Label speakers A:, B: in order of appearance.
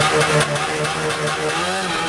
A: Música